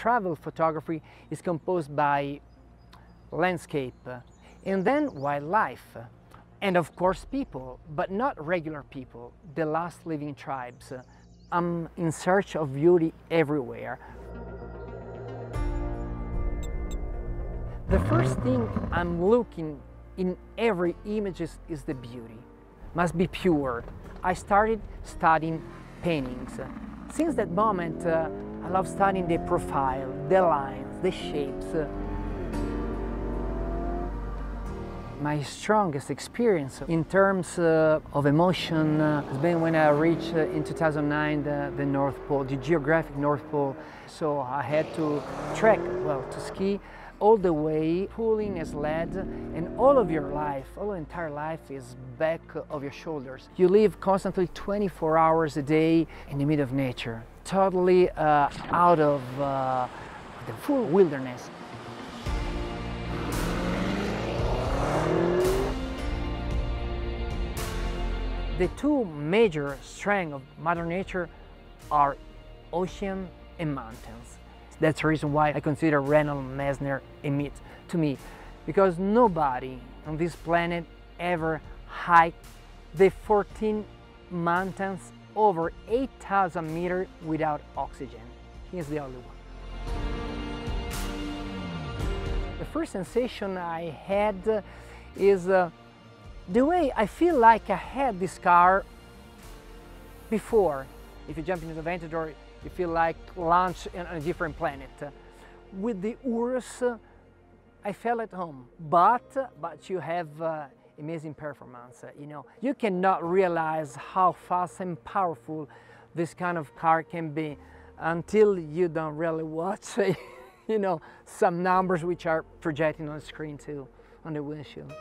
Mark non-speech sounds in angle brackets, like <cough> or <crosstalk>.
travel photography is composed by landscape and then wildlife and of course people, but not regular people, the last living tribes. I'm in search of beauty everywhere. The first thing I'm looking in every image is, is the beauty. Must be pure. I started studying paintings. Since that moment, uh, I love studying the profile, the lines, the shapes. My strongest experience in terms uh, of emotion uh, has been when I reached uh, in 2009 the, the, North Pole, the geographic North Pole. So I had to trek, well, to ski all the way, pulling a sled, and all of your life, all entire life is back of your shoulders. You live constantly 24 hours a day in the middle of nature, totally uh, out of uh, the full wilderness. The two major strengths of Mother Nature are ocean and mountains. That's the reason why I consider Reinhold Messner a myth to me, because nobody on this planet ever hiked the 14 mountains over 8,000 meters without oxygen. He's the only one. The first sensation I had is uh, the way I feel like I had this car before. If you jump into the Aventador, you feel like launch on a different planet. With the Urus, I felt at home, but, but you have uh, amazing performance. You know, you cannot realize how fast and powerful this kind of car can be until you don't really watch, <laughs> you know, some numbers which are projecting on the screen too, on the windshield.